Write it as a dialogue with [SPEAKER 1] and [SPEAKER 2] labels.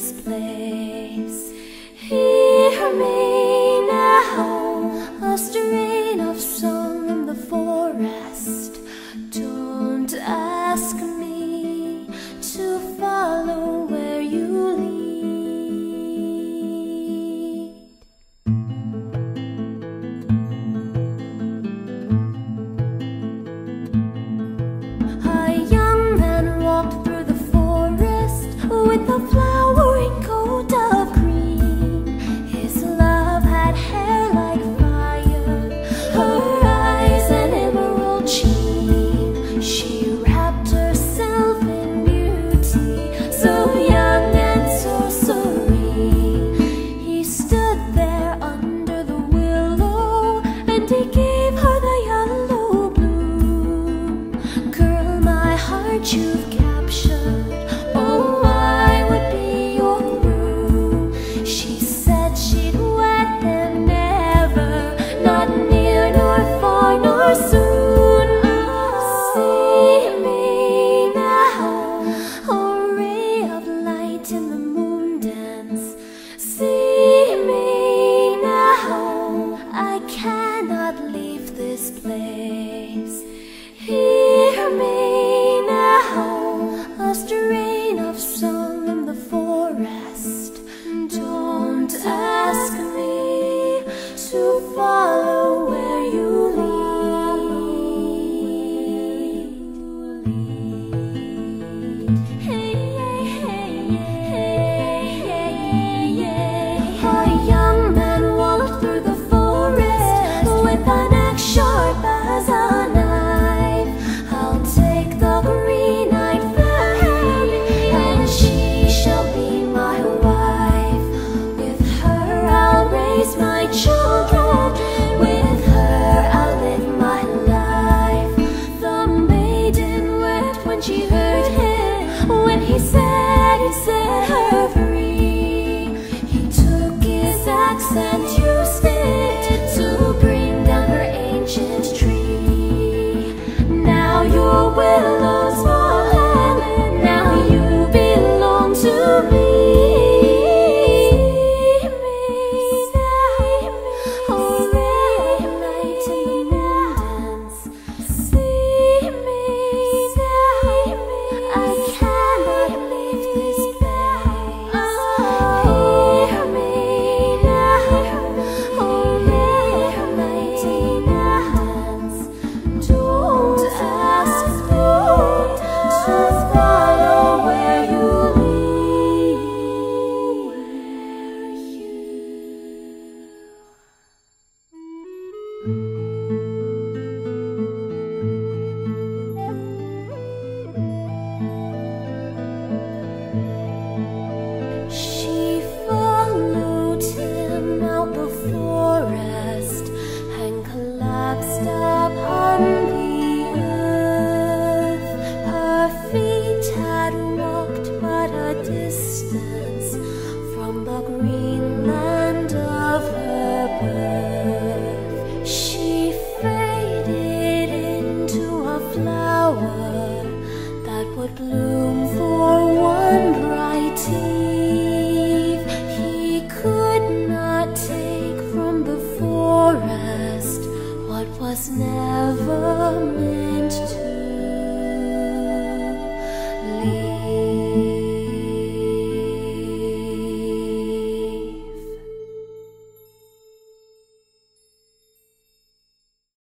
[SPEAKER 1] this place. what you've